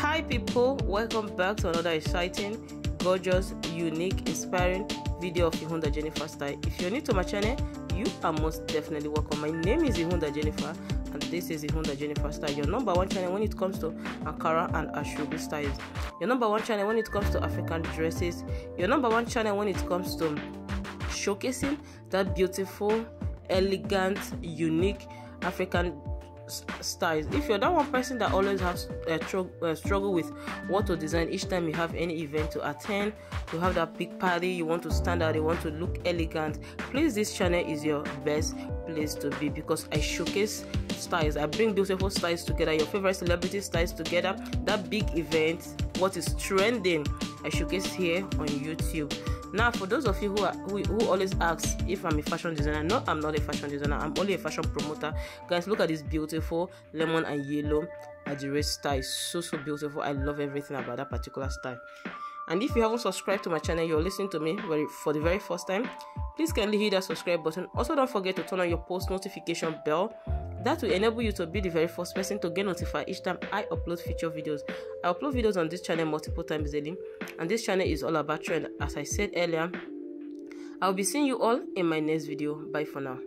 Hi, people, welcome back to another exciting, gorgeous, unique, inspiring video of Ihunda Jennifer style. If you're new to my channel, you are most definitely welcome. My name is Ihunda Jennifer, and this is Ihunda Jennifer style, your number one channel when it comes to Ankara and Asoebi styles, your number one channel when it comes to African dresses, your number one channel when it comes to showcasing that beautiful, elegant, unique African styles. If you're that one person that always has uh, tr- uh, struggle with what to design each time you have any event to attend you have that big party you want to stand out you want to look elegant please this channel is your best place to be because i showcase styles. I bring beautiful styles together your favorite celebrity styles together. That big event what is trending i showcase here on youtube now for those of you who are who, who always ask if i'm a fashion designer no i'm not a fashion designer. I'm only a fashion promoter. Guys look at this beautiful lemon and yellow adire style. So so beautiful. I love everything about that particular style. And if you haven't subscribed to my channel you're listening to me for the very first time please kindly hit that subscribe button. Also don't forget to turn on your post notification bell that will enable you to be the very first person to get notified each time I upload future videos. I upload videos on this channel multiple times daily, and this channel is all about trend. As I said earlier, I'll be seeing you all in my next video. Bye for now.